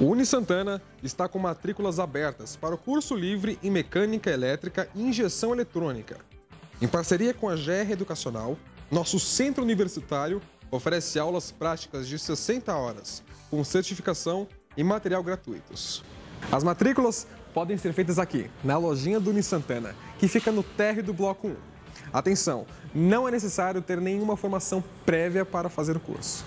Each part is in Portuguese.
O Uni Santana está com matrículas abertas para o curso livre em Mecânica Elétrica e Injeção Eletrônica. Em parceria com a GR Educacional, nosso centro universitário oferece aulas práticas de 60 horas, com certificação e material gratuitos. As matrículas podem ser feitas aqui, na lojinha do Uni Santana, que fica no térreo do Bloco 1. Atenção, não é necessário ter nenhuma formação prévia para fazer o curso.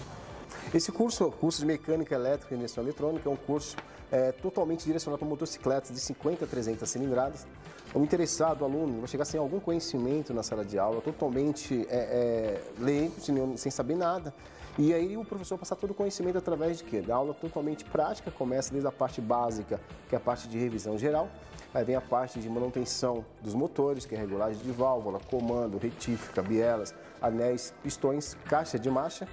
Esse curso, curso de Mecânica Elétrica e Injeção Eletrônica, é um curso é, totalmente direcionado para motocicletas de 50 a 300 cilindradas. O interessado, o aluno, vai chegar sem algum conhecimento na sala de aula, totalmente é, é, leigo, sem, sem saber nada. E aí o professor passa todo o conhecimento através de quê? Da aula totalmente prática, começa desde a parte básica, que é a parte de revisão geral, aí vem a parte de manutenção dos motores, que é regulagem de válvula, comando, retífica, bielas, anéis, pistões, caixa de marcha,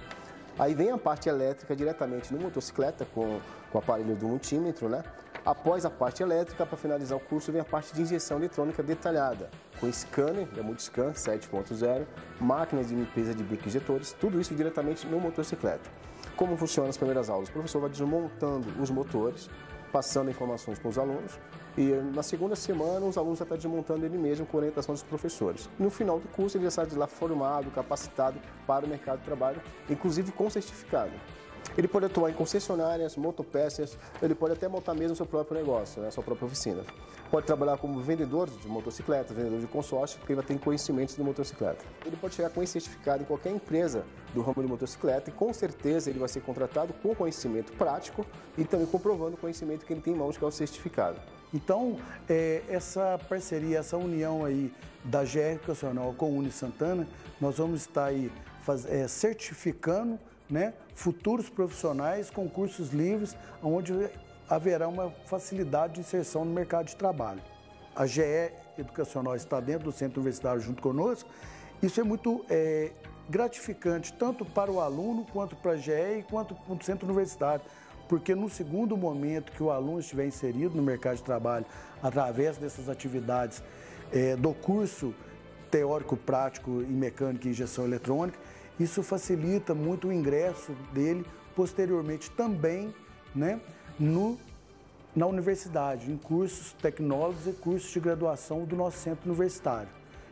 Aí vem a parte elétrica diretamente no motocicleta com, com o aparelho do multímetro, né? Após a parte elétrica, para finalizar o curso, vem a parte de injeção eletrônica detalhada, com scanner, da Multiscan 7.0, máquinas de limpeza de bico injetores, tudo isso diretamente no motocicleta. Como funcionam as primeiras aulas? O professor vai desmontando os motores, passando informações para os alunos, e na segunda semana, os alunos já estão desmontando ele mesmo com orientação dos professores. No final do curso, ele já sai de lá formado, capacitado para o mercado de trabalho, inclusive com certificado. Ele pode atuar em concessionárias, motopeças, ele pode até montar mesmo seu próprio negócio, né, sua própria oficina. Pode trabalhar como vendedor de motocicleta, vendedor de consórcio, porque ele vai ter conhecimentos de motocicleta. Ele pode chegar com esse certificado em qualquer empresa do ramo de motocicleta e com certeza ele vai ser contratado com conhecimento prático e também comprovando o conhecimento que ele tem em mãos, que é o certificado. Então, é, essa parceria, essa união aí da GR Educacional com a Uni Santana, nós vamos estar aí faz, é, certificando né, futuros profissionais com cursos livres, onde haverá uma facilidade de inserção no mercado de trabalho. A GE Educacional está dentro do Centro Universitário junto conosco. Isso é muito é, gratificante, tanto para o aluno, quanto para a GE, quanto para o Centro Universitário porque no segundo momento que o aluno estiver inserido no mercado de trabalho, através dessas atividades é, do curso teórico-prático em mecânica e injeção eletrônica, isso facilita muito o ingresso dele posteriormente também né, no, na universidade, em cursos tecnólogos e cursos de graduação do nosso centro universitário.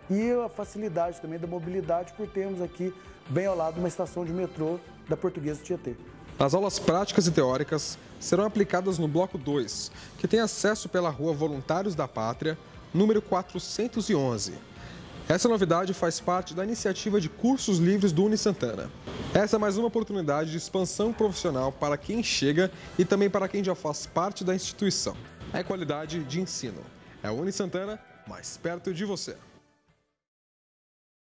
E a facilidade também da mobilidade por termos aqui, bem ao lado, uma estação de metrô da Portuguesa Tietê. As aulas práticas e teóricas serão aplicadas no Bloco 2, que tem acesso pela Rua Voluntários da Pátria, número 411. Essa novidade faz parte da iniciativa de cursos livres do Uni Santana. Essa é mais uma oportunidade de expansão profissional para quem chega e também para quem já faz parte da instituição. É qualidade de ensino. É o Uni Santana mais perto de você.